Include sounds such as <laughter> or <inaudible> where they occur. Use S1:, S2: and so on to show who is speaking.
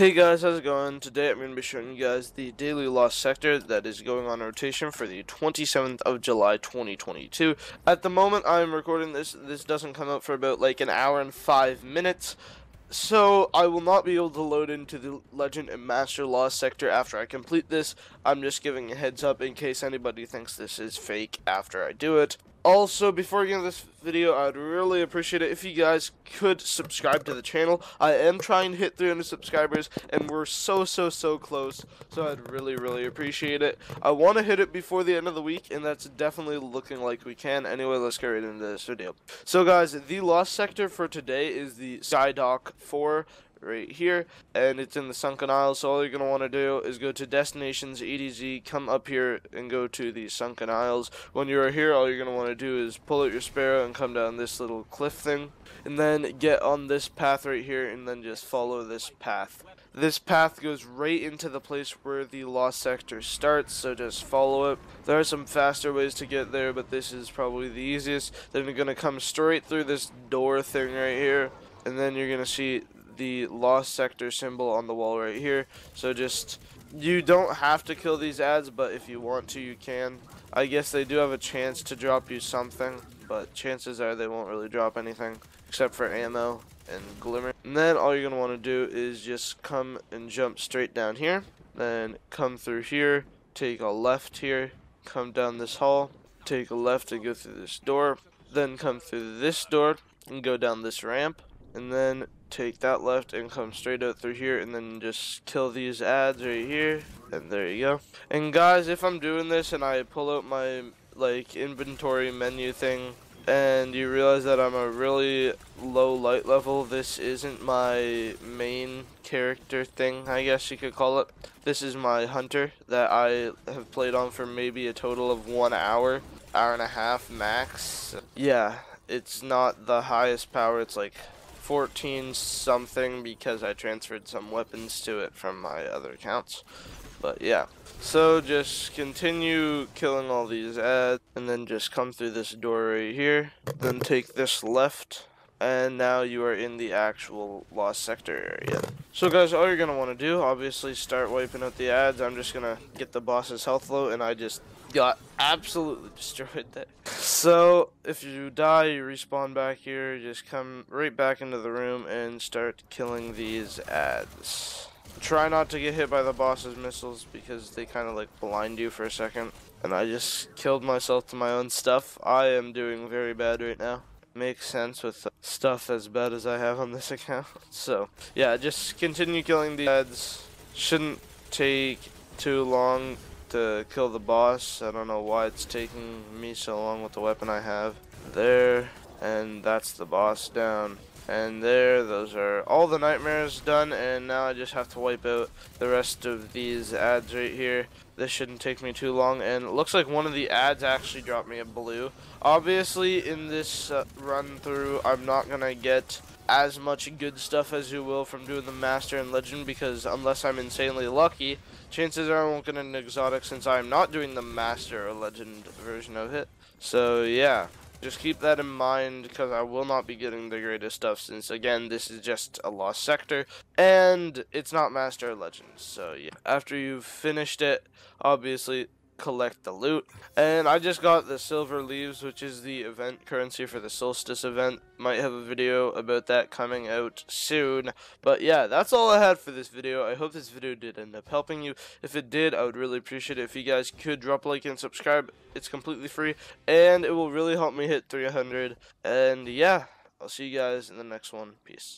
S1: Hey guys, how's it going? Today I'm going to be showing you guys the Daily Lost Sector that is going on rotation for the 27th of July 2022. At the moment I'm recording this, this doesn't come out for about like an hour and five minutes. So I will not be able to load into the Legend and Master Lost sector after I complete this. I'm just giving a heads up in case anybody thinks this is fake after I do it. Also, before getting this video, I'd really appreciate it if you guys could subscribe to the channel. I am trying to hit 300 subscribers, and we're so, so, so close, so I'd really, really appreciate it. I want to hit it before the end of the week, and that's definitely looking like we can. Anyway, let's get right into this video. So, guys, the lost sector for today is the Skydock 4 right here and it's in the sunken isles so all you're going to want to do is go to destinations edz come up here and go to the sunken isles when you're here all you're going to want to do is pull out your sparrow and come down this little cliff thing and then get on this path right here and then just follow this path. This path goes right into the place where the lost sector starts so just follow it. There are some faster ways to get there but this is probably the easiest. Then you're going to come straight through this door thing right here and then you're going to see the lost sector symbol on the wall right here. So just, you don't have to kill these ads, but if you want to, you can. I guess they do have a chance to drop you something, but chances are they won't really drop anything except for ammo and glimmer. And then all you're going to want to do is just come and jump straight down here. Then come through here, take a left here, come down this hall, take a left and go through this door. Then come through this door and go down this ramp. And then take that left and come straight out through here and then just kill these ads right here. And there you go. And guys if I'm doing this and I pull out my like inventory menu thing and you realize that I'm a really low light level this isn't my main character thing I guess you could call it. This is my hunter that I have played on for maybe a total of one hour hour and a half max. Yeah it's not the highest power. It's like 14 something because I transferred some weapons to it from my other accounts. But yeah. So just continue killing all these ads and then just come through this door right here. Then take this left and now you are in the actual lost sector area. So guys, all you're going to want to do, obviously start wiping out the ads. I'm just going to get the boss's health low and I just got absolutely <laughs> destroyed there. So, if you die, you respawn back here, you just come right back into the room and start killing these ads. Try not to get hit by the boss's missiles because they kind of like blind you for a second. And I just killed myself to my own stuff. I am doing very bad right now. Makes sense with stuff as bad as I have on this <laughs> account. So, yeah, just continue killing the ads. Shouldn't take too long to kill the boss. I don't know why it's taking me so long with the weapon I have. There, and that's the boss down. And there, those are all the nightmares done, and now I just have to wipe out the rest of these ads right here. This shouldn't take me too long, and it looks like one of the ads actually dropped me a blue. Obviously, in this uh, run through, I'm not going to get as much good stuff as you will from doing the Master and Legend because unless I'm insanely lucky, chances are I won't get an exotic since I'm not doing the Master or Legend version of it. So yeah, just keep that in mind because I will not be getting the greatest stuff since again this is just a lost sector and it's not Master or Legend. So yeah, after you've finished it, obviously collect the loot. And I just got the silver leaves, which is the event currency for the solstice event. Might have a video about that coming out soon. But yeah, that's all I had for this video. I hope this video did end up helping you. If it did, I would really appreciate it if you guys could drop a like and subscribe. It's completely free, and it will really help me hit 300. And yeah, I'll see you guys in the next one. Peace.